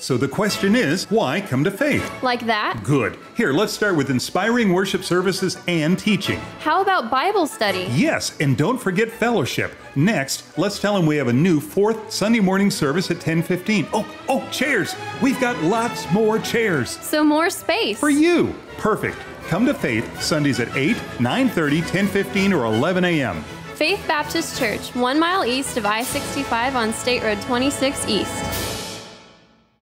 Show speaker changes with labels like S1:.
S1: So the question is, why come to faith?
S2: Like that?
S1: Good. Here, let's start with inspiring worship services and teaching.
S2: How about Bible study?
S1: Yes, and don't forget fellowship. Next, let's tell them we have a new fourth Sunday morning service at 10:15. Oh, oh, chairs. We've got lots more chairs
S2: So more space.
S1: for you. Perfect. Come to Faith Sundays at 8, 9:30, 10:15 or 11 a.m.
S2: Faith Baptist Church, one mile east of I 65 on State Road 26 East.